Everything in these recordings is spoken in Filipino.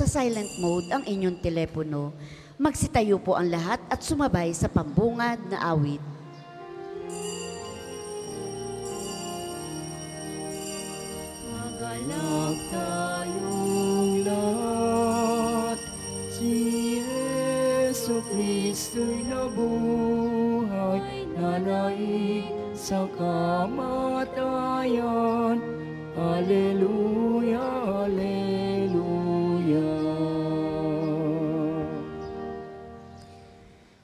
sa silent mode ang inyong telepono. Magsitayo po ang lahat at sumabay sa pambungad na awit. Magalak tayong lahat, si Yesu Kristo'y nabuhay, nanaig sa kamatayan. Alleluia, Alleluia.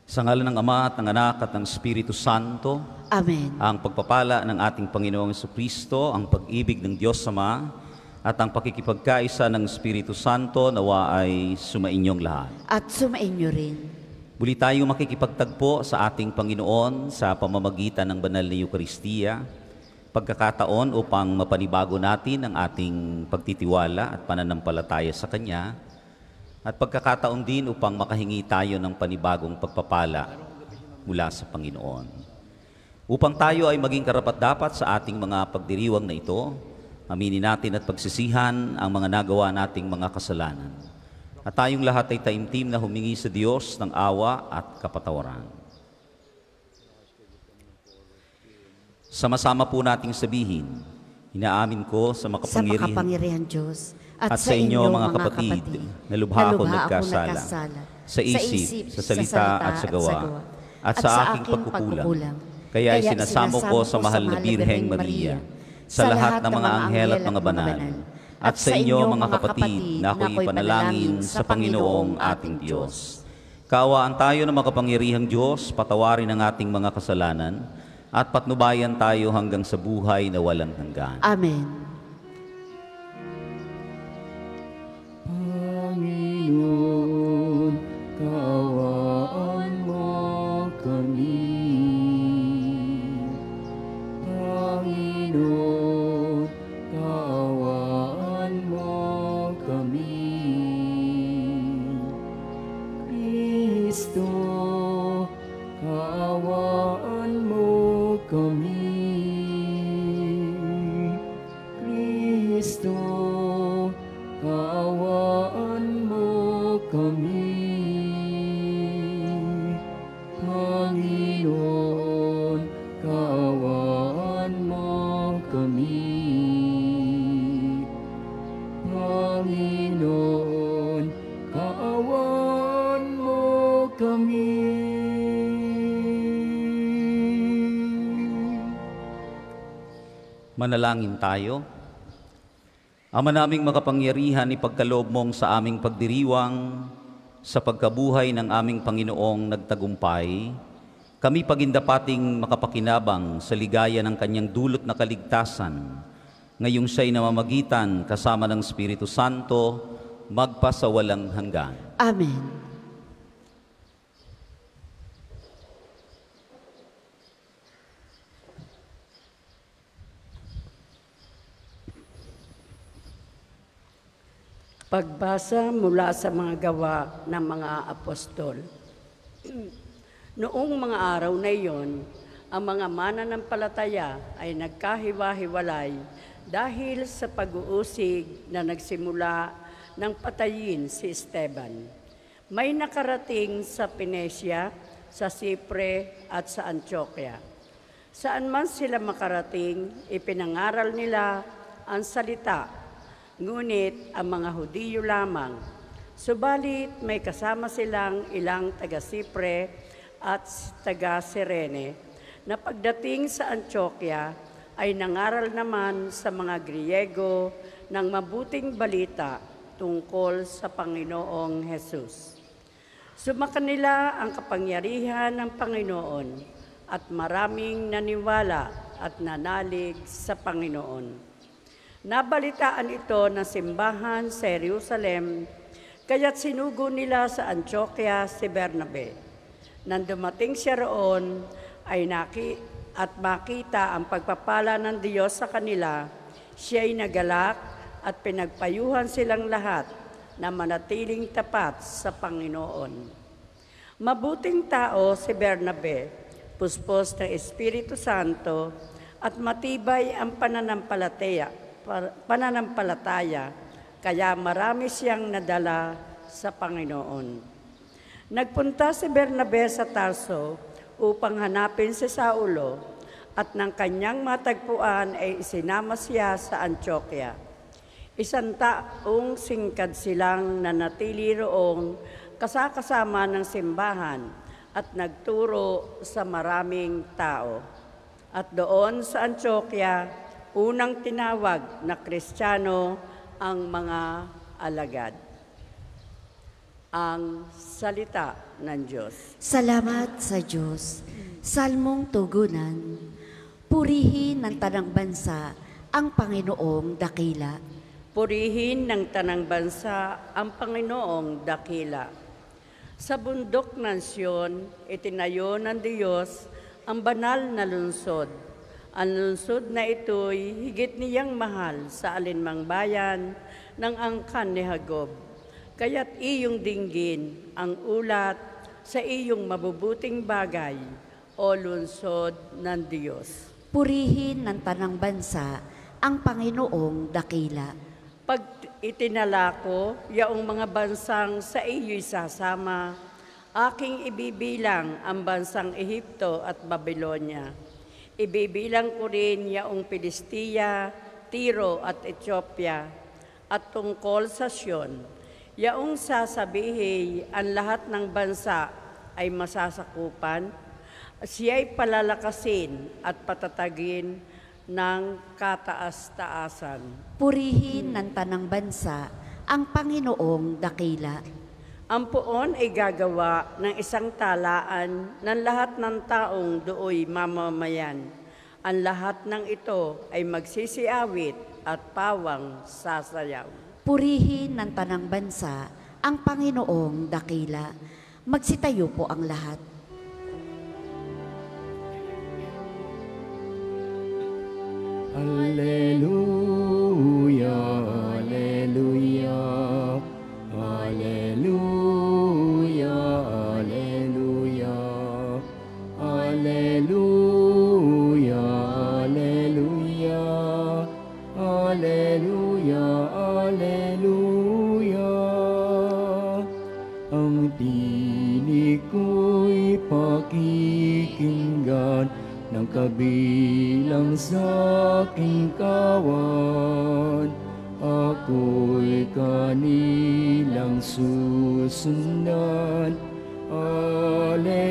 Sa ngalan ng Ama at ng Anak at ng Espiritu Santo, Amen. ang pagpapala ng ating Panginoong Kristo, ang pag-ibig ng Diyos Ama, at ang pakikipagkaisa ng Espiritu Santo nawa ay sumainyong lahat. At sumainyo rin. Muli tayong makikipagtagpo sa ating Panginoon sa pamamagitan ng banal na Eukaristiya, pagkakataon upang mapanibago natin ang ating pagtitiwala at pananampalataya sa Kanya, at pagkakataon din upang makahingi tayo ng panibagong pagpapala mula sa Panginoon. Upang tayo ay maging karapat-dapat sa ating mga pagdiriwang na ito, aminin natin at pagsisihan ang mga nagawa nating mga kasalanan. At tayong lahat ay taimtim na humingi sa Diyos ng awa at kapatawaran. Sama-sama po nating sabihin, inaamin ko sa Sa makapangyarihan makapangyarihan Diyos at sa inyo mga kapatid, na lubha ako nagkasala, sa isip, sa salita at sa gawa, at sa aking pagkukulang. Kaya ay sinasamo ko sa mahal na Birheng Maria, sa lahat ng mga anghel at mga banal, at sa inyo mga kapatid na ako'y panalangin sa Panginoong ating Diyos. Kaawaan tayo ng makapangyarihang Diyos, patawarin ang ating mga kasalanan, at patnubayan tayo hanggang sa buhay na walang hanggan. Amen. Kami. Manalangin tayo. Ama naming makapangyarihan, ipagkaloob mong sa aming pagdiriwang, sa pagkabuhay ng aming Panginoong nagtagumpay, kami pagindapating makapakinabang sa ligaya ng kanyang dulot na kaligtasan, ngayong siya'y namamagitan kasama ng Espiritu Santo, magpa sa walang hanggan. Amen. Pagbasa mula sa mga gawa ng mga apostol. Noong mga araw na iyon, ang mga mananampalataya ay nagkahiwa-hiwalay dahil sa pag-uusig na nagsimula ng patayin si Esteban. May nakarating sa Pinesia, sa Sipre at sa Antioquia. Saan man sila makarating, ipinangaral nila ang salita ngunit ang mga Hudiyo lamang. Subalit may kasama silang ilang taga-Sipre at taga-Sirene na pagdating sa Antioquia ay nangaral naman sa mga Griego ng mabuting balita tungkol sa Panginoong Hesus. Sumakanila ang kapangyarihan ng Panginoon at maraming naniwala at nanalig sa Panginoon. Nabalitaan ito ng simbahan sa Jerusalem, kaya't sinugo nila sa Antioquia si Bernabe. Nang dumating siya roon, ay naki at makita ang pagpapala ng Diyos sa kanila, siya'y nagalak at pinagpayuhan silang lahat na manatiling tapat sa Panginoon. Mabuting tao si Bernabe, puspos ng Espiritu Santo at matibay ang pananampalataya, pananampalataya kaya marami siyang nadala sa Panginoon. Nagpunta si Bernabe sa Tarso upang hanapin si Saulo at ng kanyang matagpuan ay isinama siya sa Antioquia. Isang taong singkad silang nanatili roong kasakasama ng simbahan at nagturo sa maraming tao. At doon sa Antioquia, unang tinawag na Kristiyano ang mga alagad. Ang salita ng Diyos. Salamat sa Diyos. Salmong tugunan. Purihin ng tanang bansa ang Panginoong dakila. Purihin ng tanang bansa ang Panginoong dakila. Sa bundok ng Siyon, itinayo ng Diyos ang banal na lungsod. Ang lungsod na ito'y higit niyang mahal sa alinmang bayan ng angkan ni Hagob. Kaya't iyong dinggin ang ulat sa iyong mabubuting bagay, o lungsod ng Diyos. Purihin ng tanang bansa ang Panginoong dakila. Pag itinala ko, yaong mga bansang sa iyo'y sasama, aking ibibilang ang bansang Ehipto at Babylonia. Ibibilang ko rin yaong Pilistia, Tiro at Ethiopia, at tungkol sa Sion, yaong sasabihin ang lahat ng bansa ay masasakupan, siya'y palalakasin at patatagin ng kataas-taasan. Purihin ng tanang bansa ang Panginoong dakila. Ang puon ay gagawa ng isang talaan ng lahat ng taong dooy mamamayan. Ang lahat ng ito ay magsisiawit at pawang sasayaw. Purihin ng tanang bansa ang Panginoong dakila. Magsitayo po ang lahat. Alleluia, ng kabilang sa aking kawan. Ako'y kanilang susundan. Alleluia,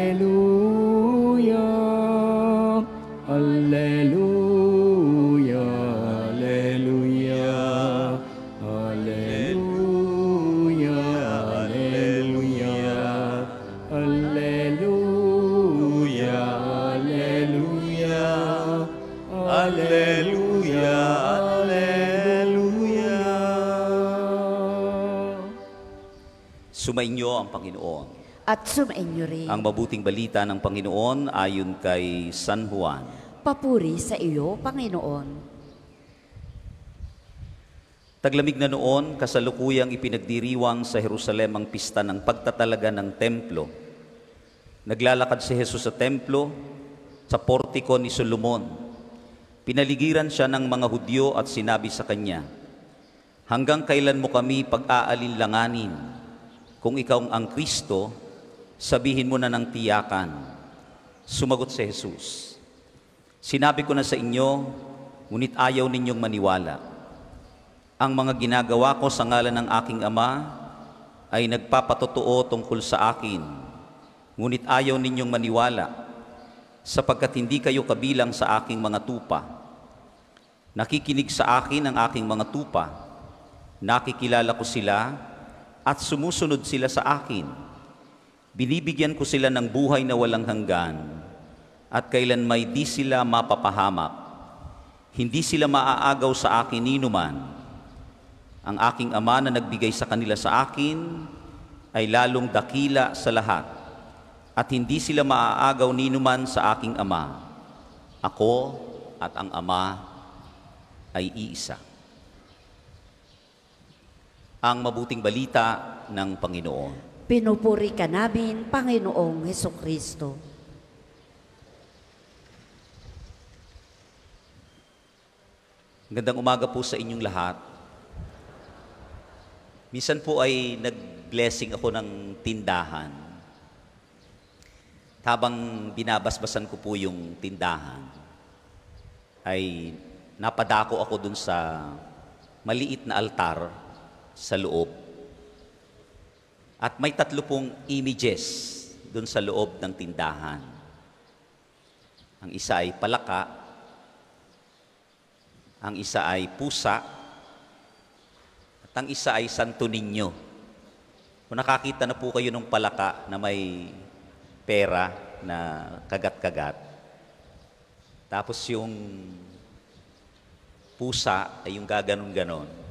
Sumainyo ang Panginoon. At sumainyo rin. Ang mabuting balita ng Panginoon ayon kay San Juan. Papuri sa iyo, Panginoon. Taglamig na noon, kasalukuyang ipinagdiriwang sa Jerusalem ang pista ng pagtatalaga ng templo. Naglalakad si Jesus sa templo, sa portiko ni Solomon. Pinaligiran siya ng mga Hudyo at sinabi sa kanya, Hanggang kailan mo kami pag-aalinlanganin? Kung ikaw ang Kristo, sabihin mo na ng tiyakan. Sumagot si Jesus, Sinabi ko na sa inyo, ngunit ayaw ninyong maniwala. Ang mga ginagawa ko sa ngalan ng aking Ama ay nagpapatotoo tungkol sa akin, ngunit ayaw ninyong maniwala, sapagkat hindi kayo kabilang sa aking mga tupa. Nakikinig sa akin ang aking mga tupa, nakikilala ko sila, at sumusunod sila sa akin. Binibigyan ko sila ng buhay na walang hanggan, at kailan may di sila mapapahamak. Hindi sila maaagaw sa akin ninuman. Ang aking ama na nagbigay sa kanila sa akin ay lalong dakila sa lahat, at hindi sila maaagaw ninuman sa aking ama. Ako at ang ama ay iisa. Ang mabuting balita ng Panginoon. Pinupuri ka namin, Panginoong Heso Kristo. Gandang umaga po sa inyong lahat. Minsan po ay nag-blessing ako ng tindahan. Habang binabasbasan ko po yung tindahan, ay napadako ako dun sa maliit na altar sa loob. At may tatlo pong images dun sa loob ng tindahan. Ang isa ay palaka, ang isa ay pusa, at ang isa ay Santo Niño. Kung nakakita na po kayo ng palaka na may pera na kagat-kagat, tapos yung pusa ay yung gaganon-ganon.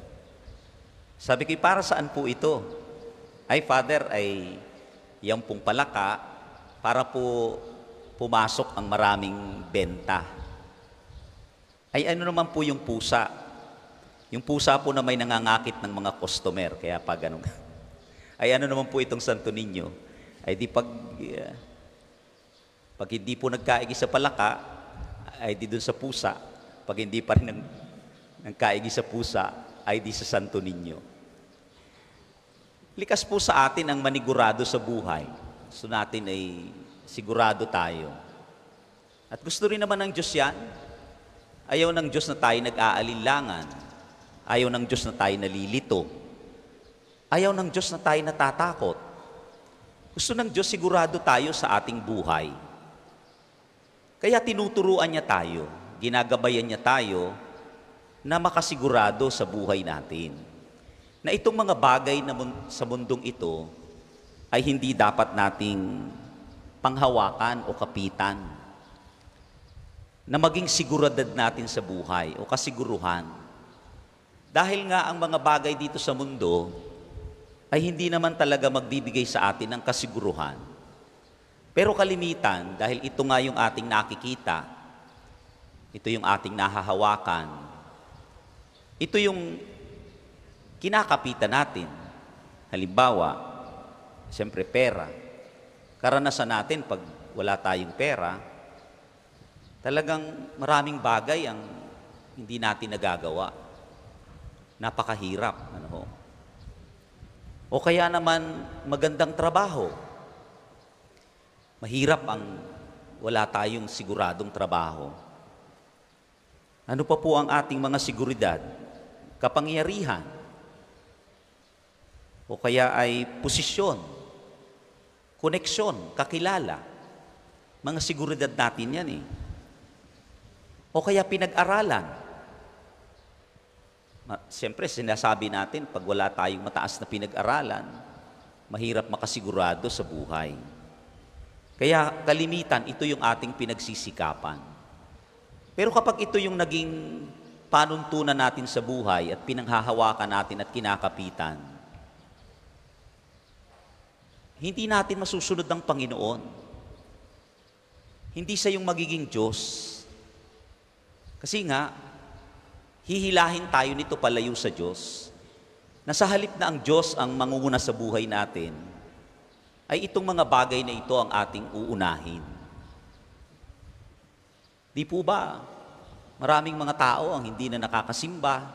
Sabi ko, para saan po ito? Ay, Father, ay yung pong palaka para po pumasok ang maraming benta. Ay ano naman po yung pusa? Yung pusa po na may nangangakit ng mga customer, kaya pag ganun. Ay ano naman po itong Santo Niño? Ay di pag, uh, pag hindi po nagkaigi sa palaka, ay di dun sa pusa. Pag hindi pa rin nang, nagkaigi sa pusa, ay di sa Santo Niño. Likas po sa atin ang manigurado sa buhay. Gusto natin ay sigurado tayo. At gusto rin naman ng Diyos yan. Ayaw ng Diyos na tayo nag-aalinlangan. Ayaw ng Diyos na tayo nalilito. Ayaw ng Diyos na tayo natatakot. Gusto ng Diyos sigurado tayo sa ating buhay. Kaya tinuturuan niya tayo, ginagabayan niya tayo na makasigurado sa buhay natin. Na itong mga bagay na mun- sa mundong ito ay hindi dapat nating panghawakan o kapitan. Na maging siguradad natin sa buhay o kasiguruhan. Dahil nga ang mga bagay dito sa mundo ay hindi naman talaga magbibigay sa atin ng kasiguruhan. Pero kalimitan, dahil ito nga yung ating nakikita, ito yung ating nahahawakan, ito yung kinakapitan natin. Halimbawa, siyempre pera. Karanasan natin pag wala tayong pera, talagang maraming bagay ang hindi natin nagagawa. Napakahirap. Ano ho? O kaya naman magandang trabaho. Mahirap ang wala tayong siguradong trabaho. Ano pa po ang ating mga seguridad? Kapangyarihan. O kaya ay posisyon, koneksyon, kakilala. Mga seguridad natin yan eh. O kaya pinag-aralan. Siyempre, sinasabi natin, pag wala tayong mataas na pinag-aralan, mahirap makasigurado sa buhay. Kaya kalimitan, ito yung ating pinagsisikapan. Pero kapag ito yung naging panuntunan natin sa buhay at pinanghahawakan natin at kinakapitan, hindi natin masusunod ng Panginoon. Hindi siya yung magiging Diyos. Kasi nga, hihilahin tayo nito palayo sa Diyos. Na sa halip na ang Diyos ang mangunguna sa buhay natin, ay itong mga bagay na ito ang ating uunahin. Di po ba, maraming mga tao ang hindi na nakakasimba,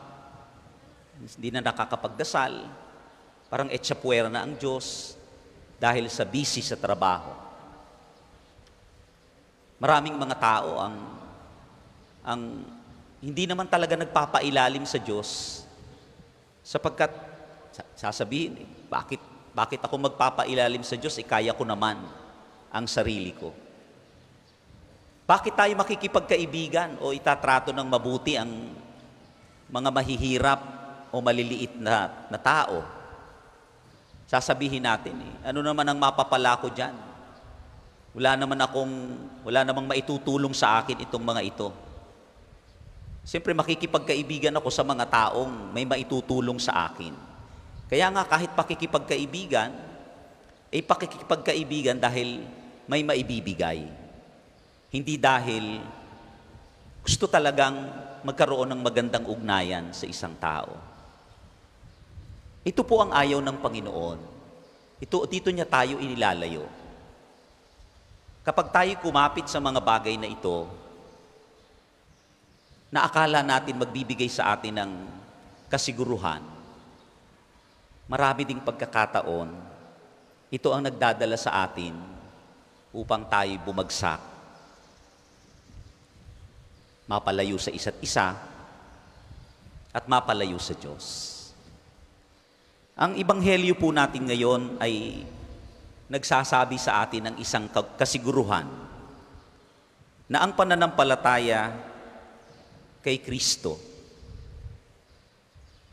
hindi na nakakapagdasal, parang etsapuera na ang Diyos dahil sa busy sa trabaho. Maraming mga tao ang ang hindi naman talaga nagpapailalim sa Diyos sapagkat sa- sasabihin, eh, bakit bakit ako magpapailalim sa Diyos? Eh, kaya ko naman ang sarili ko. Bakit tayo makikipagkaibigan o itatrato ng mabuti ang mga mahihirap o maliliit na, na tao? Sasabihin natin, eh, ano naman ang mapapala ko dyan? Wala naman akong, wala namang maitutulong sa akin itong mga ito. Siyempre makikipagkaibigan ako sa mga taong may maitutulong sa akin. Kaya nga kahit pakikipagkaibigan, ay pakikipagkaibigan dahil may maibibigay. Hindi dahil gusto talagang magkaroon ng magandang ugnayan sa isang tao. Ito po ang ayaw ng Panginoon. Ito, dito niya tayo inilalayo. Kapag tayo kumapit sa mga bagay na ito, na akala natin magbibigay sa atin ng kasiguruhan, marami ding pagkakataon, ito ang nagdadala sa atin upang tayo bumagsak, mapalayo sa isa't isa, at mapalayo sa Diyos. Ang ibanghelyo po natin ngayon ay nagsasabi sa atin ng isang ka- kasiguruhan na ang pananampalataya kay Kristo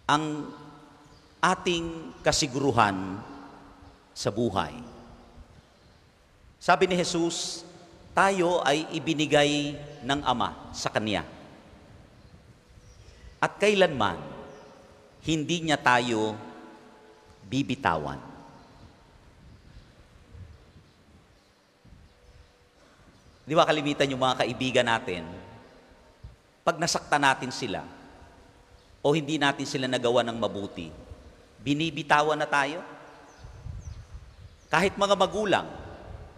ang ating kasiguruhan sa buhay. Sabi ni Jesus, tayo ay ibinigay ng Ama sa Kanya. At kailanman, hindi niya tayo bibitawan. Di ba kalimitan yung mga kaibigan natin, pag nasakta natin sila, o hindi natin sila nagawa ng mabuti, binibitawan na tayo? Kahit mga magulang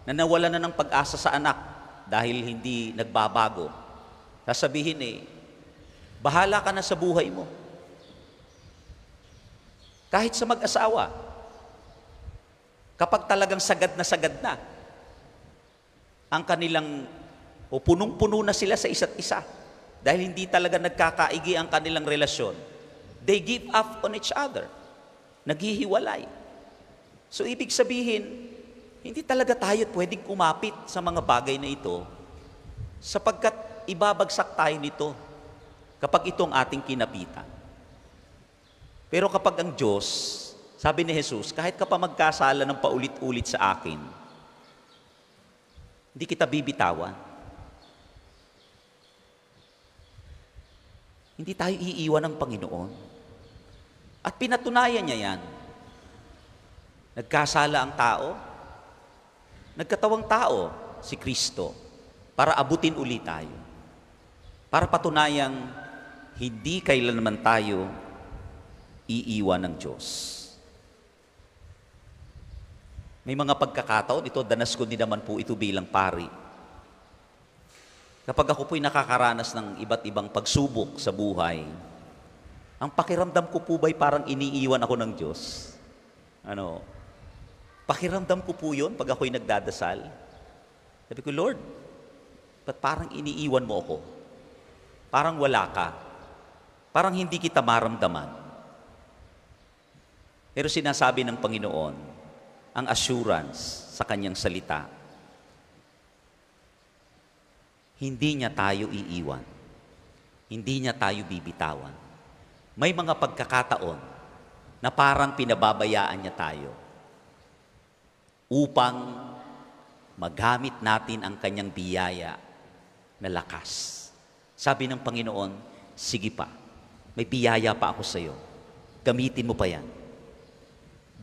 na nawala na ng pag-asa sa anak dahil hindi nagbabago, sasabihin eh, bahala ka na sa buhay mo. Kahit sa mag-asawa, kapag talagang sagad na sagad na, ang kanilang, o punong-puno na sila sa isa't isa, dahil hindi talaga nagkakaigi ang kanilang relasyon, they give up on each other. Naghihiwalay. So ibig sabihin, hindi talaga tayo pwedeng kumapit sa mga bagay na ito sapagkat ibabagsak tayo nito kapag itong ating kinapitan. Pero kapag ang Diyos, sabi ni Jesus, kahit ka pa magkasala ng paulit-ulit sa akin, hindi kita bibitawan. Hindi tayo iiwan ng Panginoon. At pinatunayan niya yan. Nagkasala ang tao, nagkatawang tao, si Kristo, para abutin uli tayo. Para patunayang hindi kailanman tayo iiwan ng Diyos. May mga pagkakataon, ito danas ko din naman po ito bilang pari. Kapag ako po'y nakakaranas ng iba't ibang pagsubok sa buhay, ang pakiramdam ko po ba'y parang iniiwan ako ng Diyos? Ano? Pakiramdam ko po yun pag ako'y nagdadasal. Sabi ko, Lord, ba't parang iniiwan mo ako? Parang wala ka. Parang hindi kita maramdaman. Pero sinasabi ng Panginoon, ang assurance sa kanyang salita, hindi niya tayo iiwan. Hindi niya tayo bibitawan. May mga pagkakataon na parang pinababayaan niya tayo upang magamit natin ang kanyang biyaya na lakas. Sabi ng Panginoon, sige pa, may biyaya pa ako sa iyo. Gamitin mo pa yan.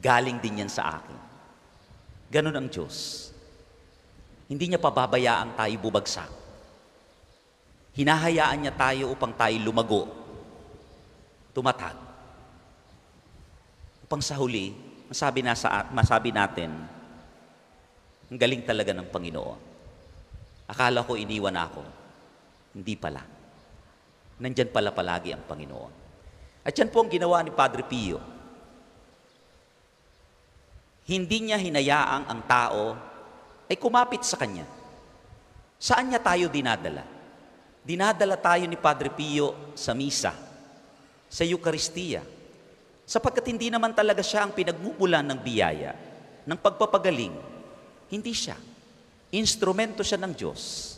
Galing din yan sa akin. Ganon ang Diyos. Hindi niya pababayaan tayo bubagsak. Hinahayaan niya tayo upang tayo lumago, tumatag. Upang sa huli, masabi, na sa, masabi natin, ang galing talaga ng Panginoon. Akala ko iniwan ako. Hindi pala. Nandyan pala palagi ang Panginoon. At yan po ang ginawa ni Padre Pio. Hindi niya hinayaang ang tao ay kumapit sa Kanya. Saan niya tayo dinadala? Dinadala tayo ni Padre Pio sa misa, sa Eukaristiya, sapagkat hindi naman talaga siya ang pinagmumulan ng biyaya, ng pagpapagaling. Hindi siya. Instrumento siya ng Diyos.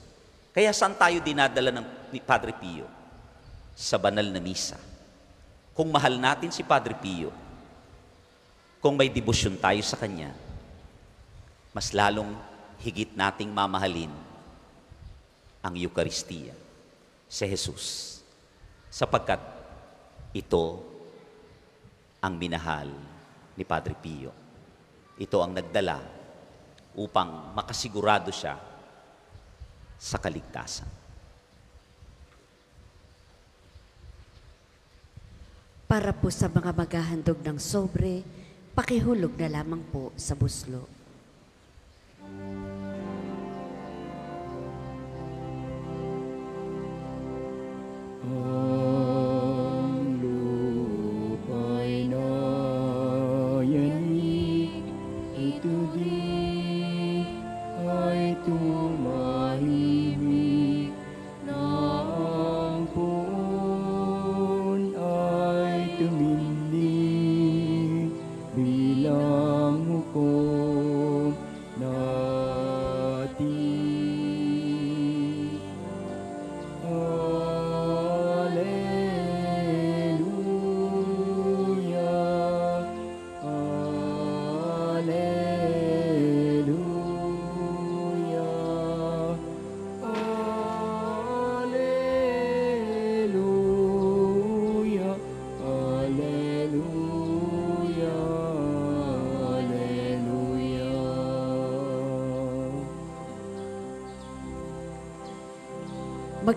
Kaya saan tayo dinadala ng ni Padre Pio? Sa banal na misa. Kung mahal natin si Padre Pio, kung may debosyon tayo sa Kanya, mas lalong higit nating mamahalin ang Eukaristiya, si Jesus. Sapagkat ito ang minahal ni Padre Pio. Ito ang nagdala upang makasigurado siya sa kaligtasan. Para po sa mga maghahandog ng sobre, pakihulog na lamang po sa buslo. Ang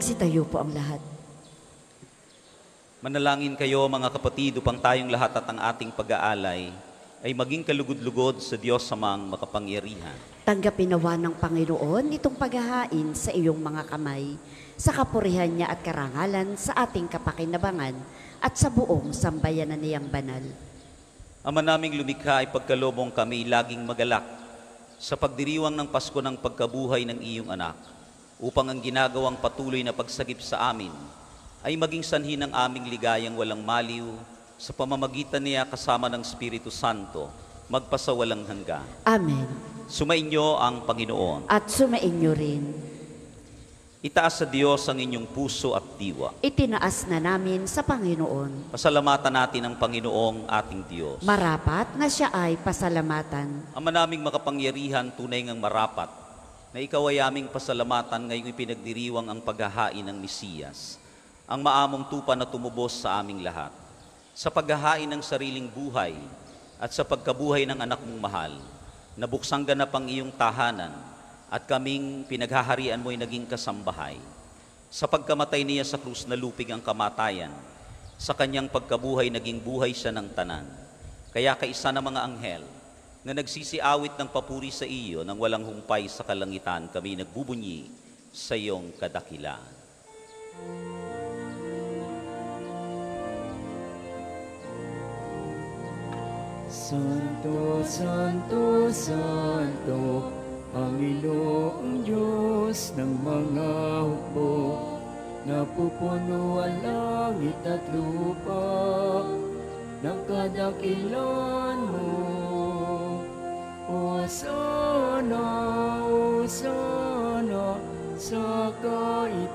Magsitayo po ang lahat. Manalangin kayo mga kapatid upang tayong lahat at ang ating pag-aalay ay maging kalugod-lugod sa Diyos samang makapangyarihan. Tanggapin nawa ng Panginoon itong paghahain sa iyong mga kamay, sa kapurihan niya at karangalan sa ating kapakinabangan at sa buong sambayanan niyang banal. Ama naming lumikha ay pagkalobong kami laging magalak sa pagdiriwang ng Pasko ng pagkabuhay ng iyong anak upang ang ginagawang patuloy na pagsagip sa amin ay maging sanhi ng aming ligayang walang maliw sa pamamagitan niya kasama ng Espiritu Santo magpasawalang hanggan. Amen. Sumainyo ang Panginoon. At sumainyo rin. Itaas sa Diyos ang inyong puso at diwa. Itinaas na namin sa Panginoon. Pasalamatan natin ang Panginoong ating Diyos. Marapat na siya ay pasalamatan. Ama naming makapangyarihan, tunay ngang marapat, na ikaw ay aming pasalamatan ngayong ipinagdiriwang ang paghahain ng Mesiyas, ang maamong tupa na tumubos sa aming lahat, sa paghahain ng sariling buhay at sa pagkabuhay ng anak mong mahal, nabuksang ganap ang iyong tahanan at kaming pinaghaharian mo'y naging kasambahay. Sa pagkamatay niya sa krus na lupig ang kamatayan, sa kanyang pagkabuhay naging buhay siya ng tanan. Kaya kaisa ng mga anghel na nagsisiawit ng papuri sa iyo nang walang humpay sa kalangitan, kami nagbubunyi sa iyong kadakilaan. Santo, Santo, Santo, Panginoong Diyos ng mga hukbo, napupuno ang langit at lupa ng kadakilan mo. O sana, o sana, sa kaitasan,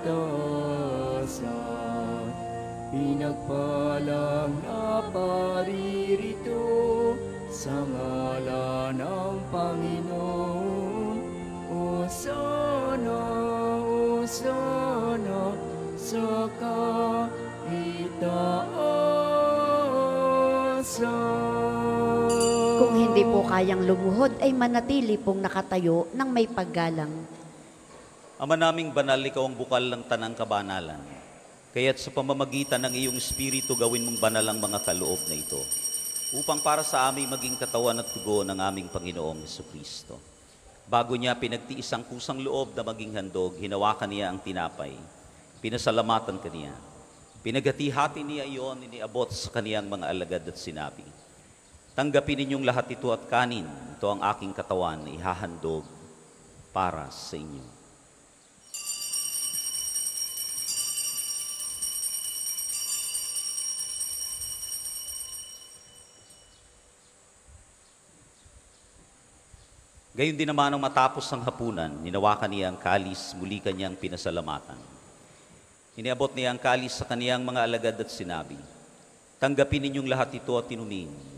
pinagpalang na paririto sa ngalan ng Panginoon. O sana, o sana, sa kaitaasan. Kung hindi po kayang lumuhod, ay manatili pong nakatayo ng may paggalang. Ama naming banal, ikaw ang bukal ng tanang kabanalan. Kaya't sa pamamagitan ng iyong Espiritu, gawin mong banal ang mga kaloob na ito, upang para sa aming maging katawan at tugo ng aming Panginoong Heso Kristo. Bago niya pinagtiis ang kusang loob na maging handog, hinawakan niya ang tinapay. Pinasalamatan kaniya. Pinaghati-hati niya iyon, iniabot sa kaniyang mga alagad at sinabi, Tanggapin ninyong lahat ito at kanin. Ito ang aking katawan ihahandog para sa inyo. Gayon din naman ang matapos ang hapunan, ninawakan niya ang kalis, muli kanyang pinasalamatan. Iniabot niya ang kalis sa kaniyang mga alagad at sinabi, Tanggapin ninyong lahat ito at tinumin.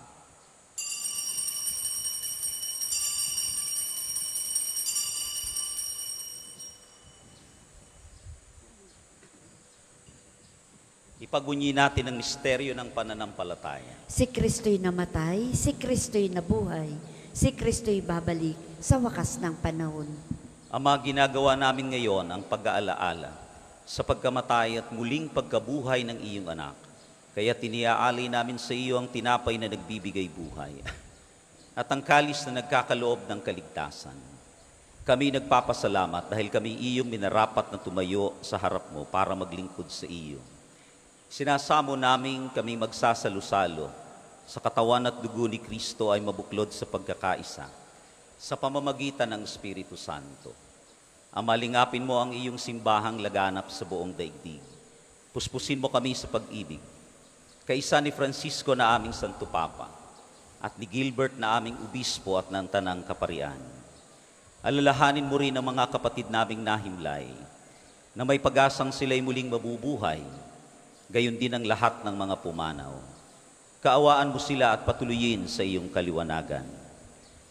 Ipagunyi natin ang misteryo ng pananampalataya. Si Kristo'y namatay, si Kristo'y nabuhay, si Kristo'y babalik sa wakas ng panahon. Ama, ginagawa namin ngayon ang pag-aalaala sa pagkamatay at muling pagkabuhay ng iyong anak. Kaya tiniaalay namin sa iyo ang tinapay na nagbibigay buhay at ang kalis na nagkakaloob ng kaligtasan. Kami nagpapasalamat dahil kami iyong minarapat na tumayo sa harap mo para maglingkod sa iyo. Sinasamo namin kami magsasalo-salo sa katawan at dugo ni Kristo ay mabuklod sa pagkakaisa sa pamamagitan ng Espiritu Santo. Amalingapin mo ang iyong simbahang laganap sa buong daigdig. Puspusin mo kami sa pag-ibig. Kaisa ni Francisco na aming Santo Papa at ni Gilbert na aming Ubispo at ng Tanang Kaparian. Alalahanin mo rin ang mga kapatid naming nahimlay na may pag-asang sila'y muling mabubuhay, gayon din ang lahat ng mga pumanaw. Kaawaan mo sila at patuloyin sa iyong kaliwanagan.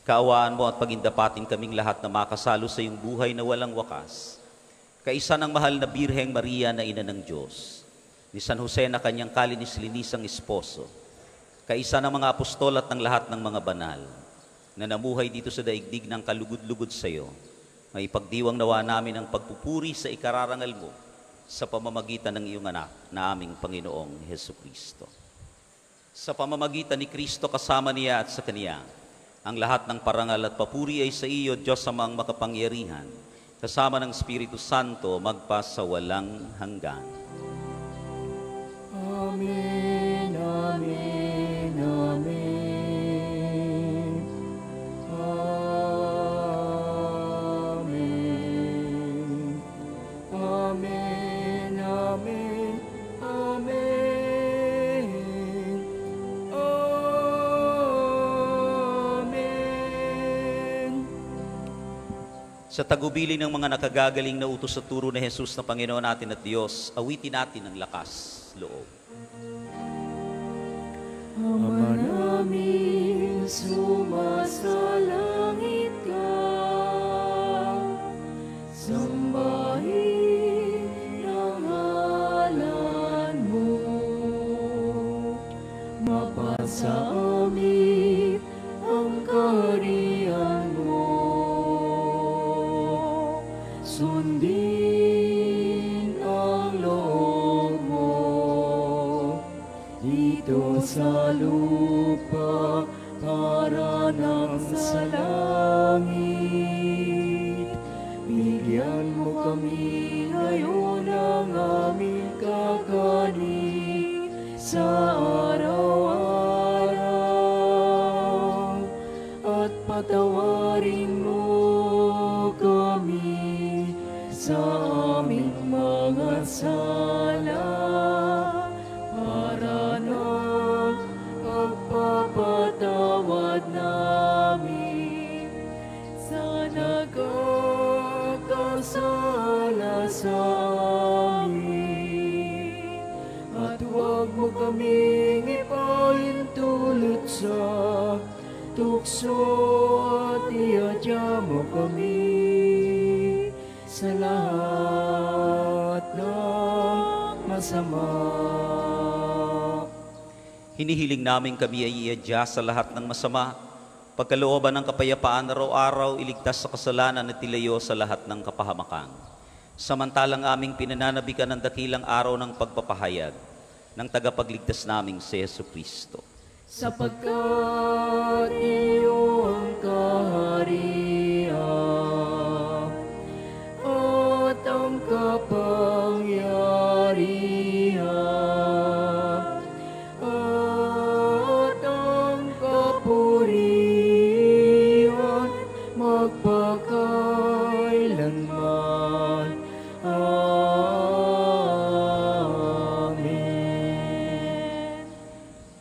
Kaawaan mo at pagindapatin kaming lahat na makasalo sa iyong buhay na walang wakas. Kaisa ng mahal na Birheng Maria na ina ng Diyos, ni San Jose na kanyang kalinis-linisang esposo, kaisa ng mga apostol at ng lahat ng mga banal, na namuhay dito sa daigdig ng kalugod-lugod sa iyo, may pagdiwang nawa namin ang pagpupuri sa ikararangal mo sa pamamagitan ng iyong anak na aming Panginoong Heso Kristo. Sa pamamagitan ni Kristo kasama niya at sa Kaniya, ang lahat ng parangal at papuri ay sa iyo, Diyos amang makapangyarihan, kasama ng Espiritu Santo magpa sa walang hanggan. Amen, amen, Sa tagubili ng mga nakagagaling na utos sa turo ni Jesus na Panginoon natin at Diyos, awitin natin ang lakas loob. Hinihiling namin kami ay iadya sa lahat ng masama, pagkalooban ng kapayapaan araw-araw, iligtas sa kasalanan at tilayo sa lahat ng kapahamakan. Samantalang aming pinananabikan ng dakilang araw ng pagpapahayag ng tagapagligtas naming si Yesu Kristo. sapagkat iyo ang kaharian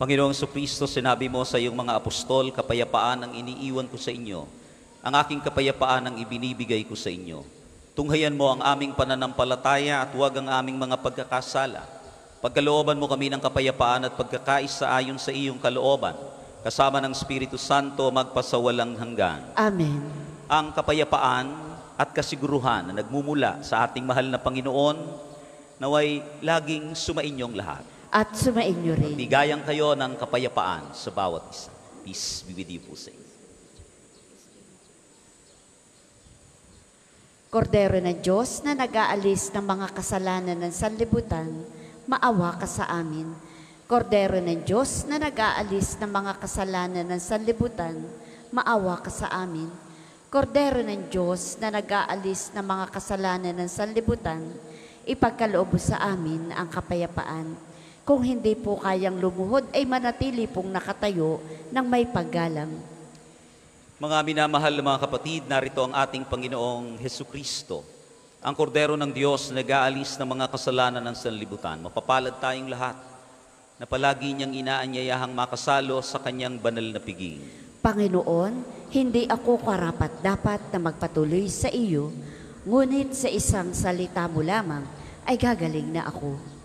Panginoong Kristo, sinabi mo sa iyong mga apostol, kapayapaan ang iniiwan ko sa inyo. Ang aking kapayapaan ang ibinibigay ko sa inyo. Tunghayan mo ang aming pananampalataya at huwag ang aming mga pagkakasala. Pagkalooban mo kami ng kapayapaan at pagkakaisa ayon sa iyong kalooban, kasama ng Espiritu Santo magpasawalang hanggan. Amen. Ang kapayapaan at kasiguruhan na nagmumula sa ating mahal na Panginoon, naway laging sumainyong lahat. At sumainyo rin. Bigayan kayo ng kapayapaan sa bawat isa. Peace be with you po sa inyo. Kordero ng Diyos na nag-aalis ng mga kasalanan ng sanlibutan, maawa ka sa amin. Kordero ng Diyos na nag-aalis ng mga kasalanan ng sanlibutan, maawa ka sa amin. Kordero ng Diyos na nag-aalis ng mga kasalanan ng sanlibutan, ipagkaloob sa amin ang kapayapaan. Kung hindi po kayang lumuhod, ay manatili pong nakatayo ng may paggalang. Mga minamahal na mga kapatid, narito ang ating Panginoong Heso Kristo, ang kordero ng Diyos na nag-aalis ng mga kasalanan ng sanlibutan. Mapapalad tayong lahat na palagi niyang inaanyayahang makasalo sa kanyang banal na piging. Panginoon, hindi ako karapat dapat na magpatuloy sa iyo, ngunit sa isang salita mo lamang ay gagaling na ako.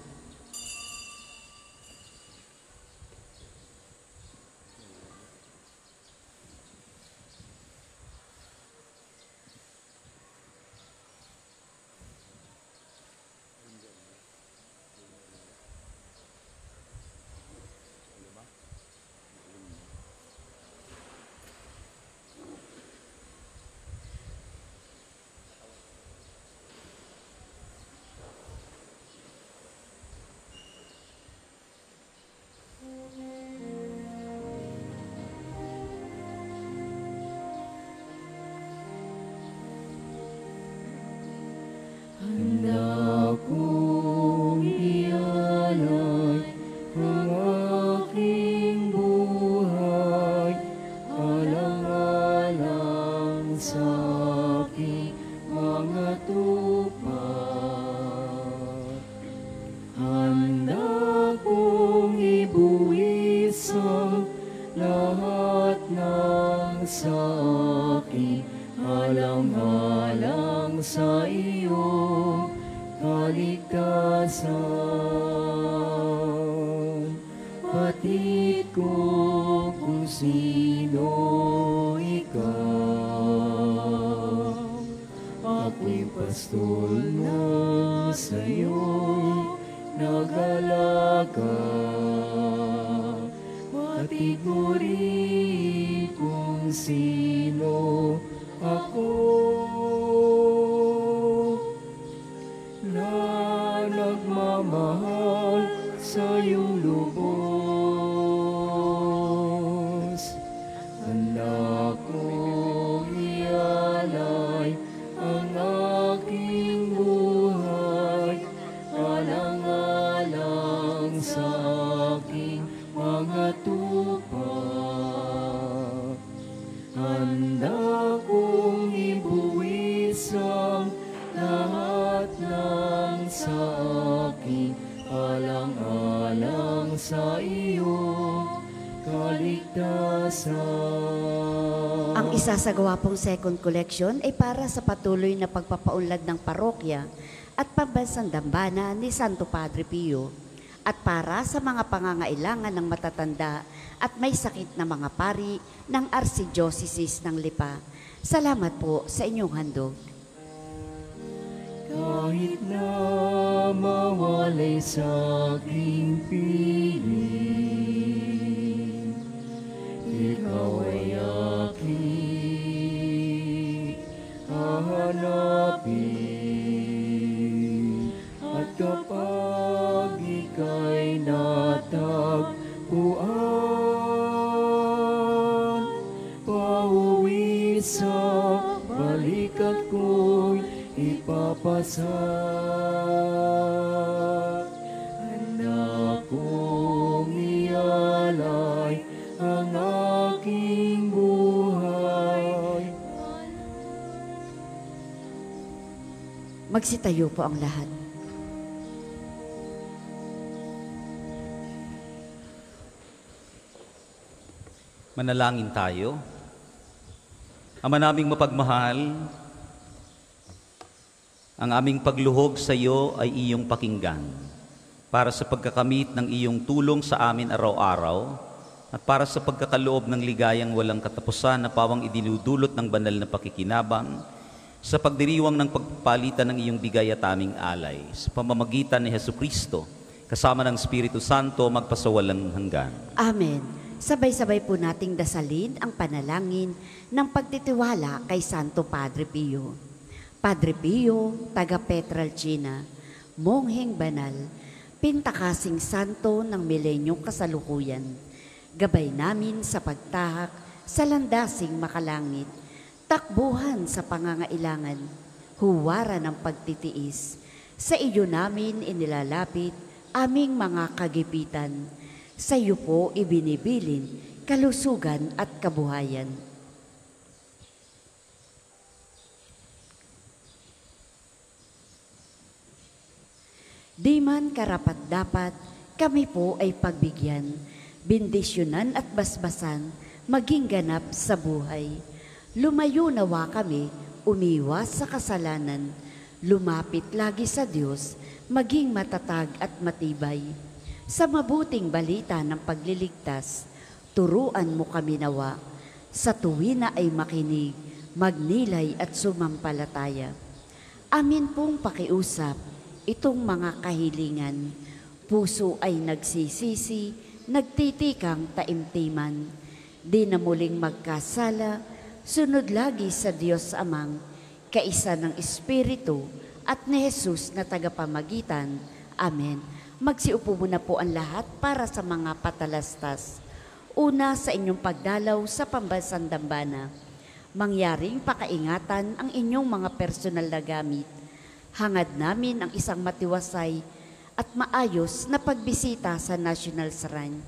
Na sa'yo'y nag-alaga. Rin kung sino ako na nagmamahal sa sa iyong kaligtasan. Ang isasagawa pong second collection ay para sa patuloy na pagpapaunlad ng parokya at pambansang dambana ni Santo Padre Pio at para sa mga pangangailangan ng matatanda at may sakit na mga pari ng Archdiocese ng Lipa. Salamat po sa inyong handog. Kahit na mawalay sa aking piling, ikaw ay Magsitayo po ang lahat. Manalangin tayo. Ama naming mapagmahal, ang aming pagluhog sa iyo ay iyong pakinggan para sa pagkakamit ng iyong tulong sa amin araw-araw at para sa pagkakaloob ng ligayang walang katapusan na pawang idinudulot ng banal na pakikinabang sa pagdiriwang ng pagpalitan ng iyong bigay at aming alay sa pamamagitan ni Heso Kristo kasama ng Espiritu Santo magpasawalang hanggan. Amen. Sabay-sabay po nating dasalin ang panalangin ng pagtitiwala kay Santo Padre Pio. Padre Pio, taga Petralcina, mongheng banal, pintakasing santo ng milenyong kasalukuyan, gabay namin sa pagtahak sa landasing makalangit, takbuhan sa pangangailangan, huwara ng pagtitiis. Sa iyo namin inilalapit aming mga kagipitan. Sa iyo po ibinibilin kalusugan at kabuhayan. Di man karapat dapat, kami po ay pagbigyan, bindisyonan at basbasan, maging ganap sa buhay. Lumayo nawa kami, umiwas sa kasalanan, lumapit lagi sa Diyos, maging matatag at matibay. Sa mabuting balita ng pagliligtas, turuan mo kami nawa. Sa tuwina ay makinig, magnilay at sumampalataya. Amin pong pakiusap, itong mga kahilingan. Puso ay nagsisisi, nagtitikang taimtiman. Di na muling magkasala, sunod lagi sa Diyos Amang, kaisa ng Espiritu at ni Jesus na tagapamagitan. Amen. Magsiupo muna po ang lahat para sa mga patalastas. Una sa inyong pagdalaw sa pambansang dambana. Mangyaring pakaingatan ang inyong mga personal na gamit. Hangad namin ang isang matiwasay at maayos na pagbisita sa National Shrine.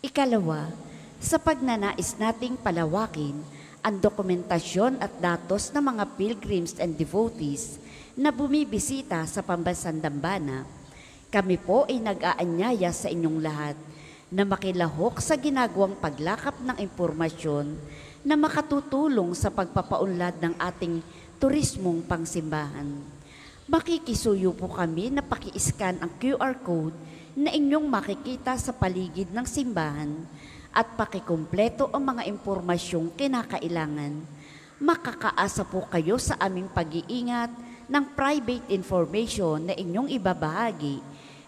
Ikalawa, sa pagnanais nating palawakin ang dokumentasyon at datos ng mga pilgrims and devotees na bumibisita sa pambansang dambana, kami po ay nag-aanyaya sa inyong lahat na makilahok sa ginagawang paglakap ng impormasyon na makatutulong sa pagpapaunlad ng ating turismong pangsimbahan. Makikisuyo po kami na paki-scan ang QR code na inyong makikita sa paligid ng simbahan at pakikumpleto ang mga impormasyong kinakailangan. Makakaasa po kayo sa aming pag-iingat ng private information na inyong ibabahagi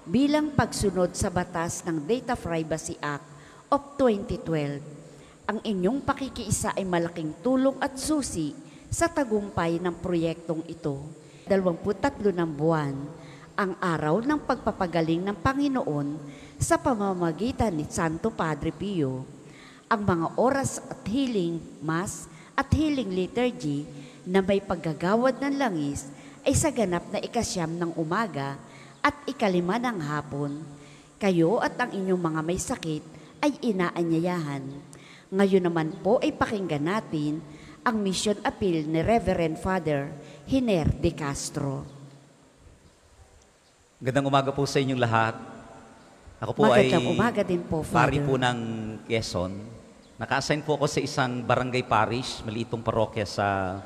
bilang pagsunod sa batas ng Data Privacy Act of 2012. Ang inyong pakikiisa ay malaking tulong at susi sa tagumpay ng proyektong ito. 23 ng buwan, ang araw ng pagpapagaling ng Panginoon sa pamamagitan ni Santo Padre Pio. Ang mga oras at healing mass at healing liturgy na may paggagawad ng langis ay sa ganap na ikasyam ng umaga at ikalima ng hapon. Kayo at ang inyong mga may sakit ay inaanyayahan. Ngayon naman po ay pakinggan natin ang mission appeal ni Reverend Father Hiner de Castro. Gandang umaga po sa inyong lahat. Ako po ay Magandang umaga din po, pari Father. po ng Quezon. Naka-assign po ako sa isang barangay parish, maliitong parokya sa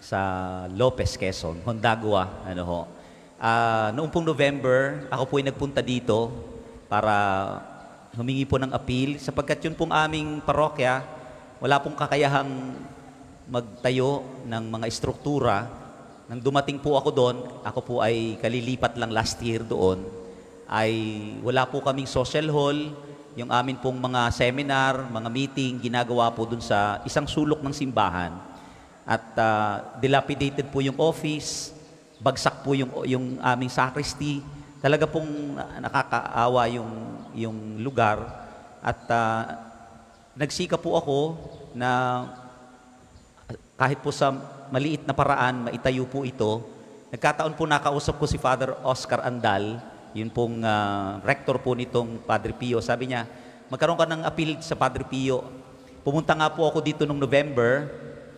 sa Lopez, Quezon, Hondagua, ano ho. Ah, noong pong November, ako po ay nagpunta dito para humingi po ng appeal sapagkat yun pong aming parokya, wala pong kakayahang magtayo ng mga estruktura. Nang dumating po ako doon, ako po ay kalilipat lang last year doon, ay wala po kaming social hall, yung amin pong mga seminar, mga meeting, ginagawa po doon sa isang sulok ng simbahan. At ah, dilapidated po yung office, bagsak po yung, yung aming sacristy. Talaga pong nakakaawa yung, yung lugar. At ah, nagsika po ako na kahit po sa maliit na paraan, maitayo po ito. Nagkataon po nakausap ko si Father Oscar Andal, yun pong ah, rector po nitong Padre Pio. Sabi niya, magkaroon ka ng appeal sa Padre Pio. Pumunta nga po ako dito noong November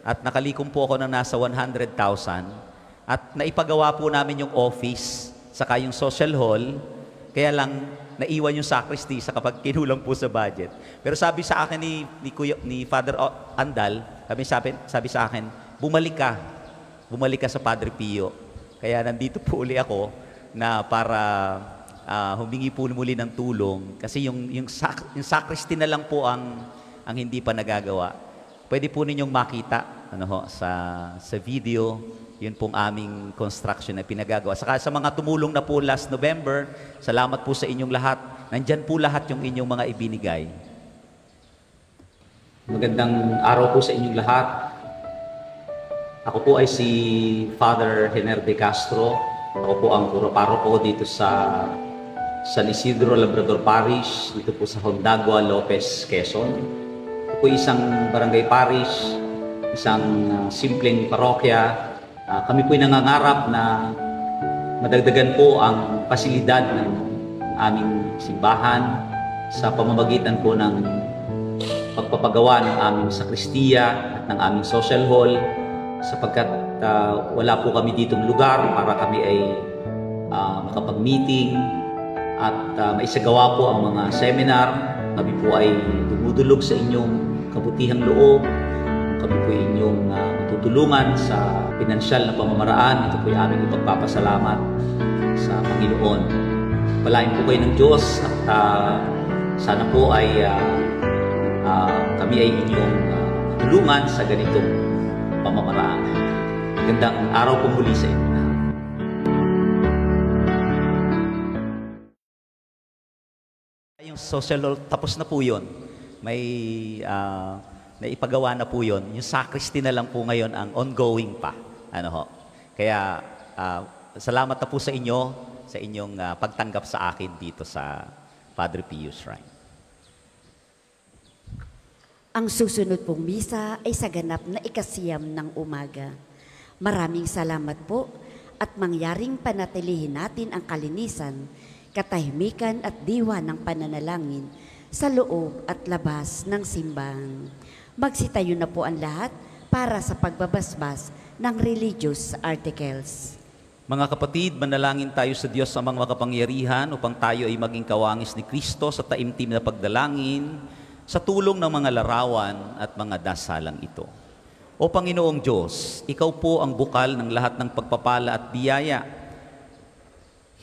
at nakalikom po ako ng nasa 100,000 at naipagawa po namin yung office saka yung social hall kaya lang naiwan yung sacristy sa kapag kinulang po sa budget. Pero sabi sa akin ni ni, Kuya, ni Father O- Andal, sabi, sabi, sabi sa akin, bumalik ka. Bumalik ka sa Padre Pio. Kaya nandito po uli ako na para ah, humingi po muli ng tulong kasi yung yung, sac- yung sacristy na lang po ang ang hindi pa nagagawa. Pwede po ninyong makita ano ho, sa sa video yun pong aming construction na pinagagawa. Saka sa mga tumulong na po last November, salamat po sa inyong lahat. Nandyan po lahat yung inyong mga ibinigay. Magandang araw po sa inyong lahat. Ako po ay si Father Hener de Castro. Ako po ang puro paroko dito sa San Isidro Labrador Parish, dito po sa Hondagua, Lopez, Quezon. Ako po isang barangay parish isang ah, simpleng parokya. Ah, kami po'y nangangarap na madagdagan po ang pasilidad ng aming simbahan sa pamamagitan po ng pagpapagawa ng aming sakristiya at ng aming social hall sapagkat ah, wala po kami ditong lugar para kami ay ah, makapag-meeting at ah, maisagawa po ang mga seminar. Kami po ay dumudulog sa inyong kabutihang loob. Kami po ay inyong ah, matutulungan sa pinansyal na pamamaraan. Ito po ay aming ipagpapasalamat sa Panginoon. Palain po kayo ng Diyos at ah, sana po ay ah, ah, kami ay inyong ah, matulungan sa ganitong. Magandang araw po muli sa inyo. Yung social tapos na po yun. May ah, naipagawa na po yun. Yung sacristy na lang po ngayon ang ongoing pa. Ano ho. Kaya ah, salamat na po sa inyo sa inyong ah, pagtanggap sa akin dito sa Padre Pio Shrine. Ang susunod pong misa ay sa ganap na ikasiyam ng umaga. Maraming salamat po at mangyaring panatilihin natin ang kalinisan, katahimikan at diwa ng pananalangin sa loob at labas ng simbahan. Magsitayo na po ang lahat para sa pagbabasbas ng religious articles. Mga kapatid, manalangin tayo sa Diyos mga makapangyarihan upang tayo ay maging kawangis ni Kristo sa taimtim na pagdalangin sa tulong ng mga larawan at mga dasalang ito. O Panginoong Diyos, Ikaw po ang bukal ng lahat ng pagpapala at biyaya.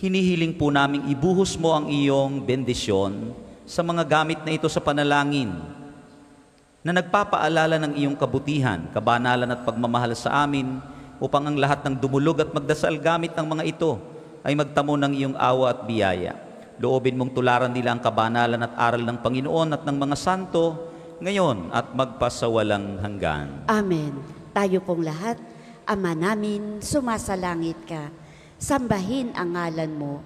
Hinihiling po naming ibuhos mo ang iyong bendisyon sa mga gamit na ito sa panalangin na nagpapaalala ng iyong kabutihan, kabanalan at pagmamahal sa amin upang ang lahat ng dumulog at magdasal gamit ng mga ito ay magtamo ng iyong awa at biyaya. Loobin mong tularan nila ang kabanalan at aral ng Panginoon at ng mga santo ngayon at magpasawalang hanggan. Amen. Tayo pong lahat, Ama namin, sumasalangit ka. Sambahin ang ngalan mo.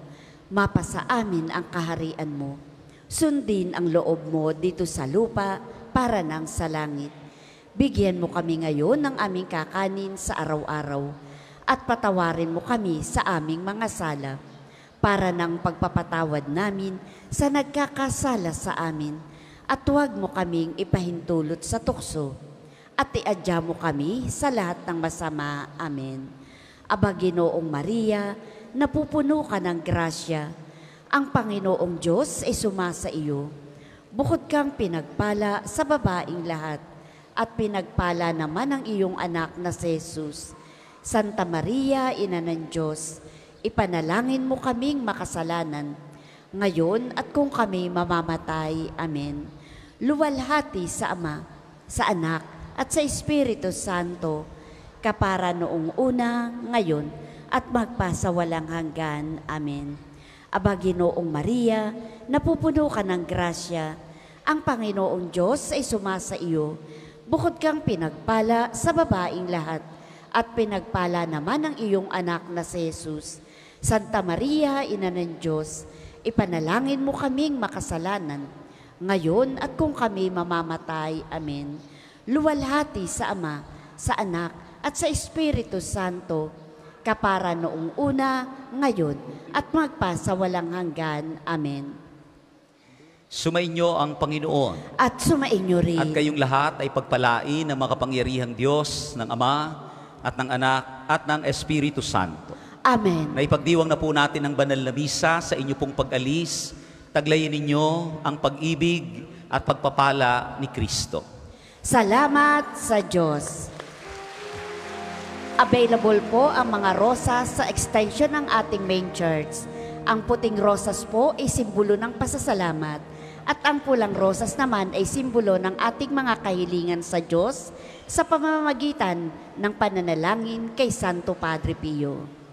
Mapasa amin ang kaharian mo. Sundin ang loob mo dito sa lupa para nang sa langit. Bigyan mo kami ngayon ng aming kakanin sa araw-araw at patawarin mo kami sa aming mga sala para ng pagpapatawad namin sa nagkakasala sa amin at huwag mo kaming ipahintulot sa tukso at iadya mo kami sa lahat ng masama. Amen. Aba Ginoong Maria, napupuno ka ng grasya. Ang Panginoong Diyos ay sumasa iyo. Bukod kang pinagpala sa babaing lahat at pinagpala naman ang iyong anak na si Jesus. Santa Maria, Ina ng Diyos, ipanalangin mo kaming makasalanan, ngayon at kung kami mamamatay. Amen. Luwalhati sa Ama, sa Anak, at sa Espiritu Santo, kapara noong una, ngayon, at magpasawalang hanggan. Amen. Aba Ginoong Maria, napupuno ka ng grasya, ang Panginoong Diyos ay sumasa iyo, bukod kang pinagpala sa babaing lahat, at pinagpala naman ang iyong anak na si Jesus. Santa Maria, Ina ng Diyos, ipanalangin mo kaming makasalanan, ngayon at kung kami mamamatay. Amen. Luwalhati sa Ama, sa Anak, at sa Espiritu Santo, kapara noong una, ngayon, at magpasawalang hanggan. Amen. Sumainyo ang Panginoon At sumainyo rin. at kayong lahat ay pagpalain ng makapangyarihang Diyos ng Ama at ng Anak at ng Espiritu Santo. Amen. Naipagdiwang na po natin ang banal na misa sa inyo pong pag-alis. Taglayin ninyo ang pag-ibig at pagpapala ni Kristo. Salamat sa Diyos. Available po ang mga rosas sa extension ng ating main church. Ang puting rosas po ay simbolo ng pasasalamat at ang pulang rosas naman ay simbolo ng ating mga kahilingan sa Diyos sa pamamagitan ng pananalangin kay Santo Padre Pio.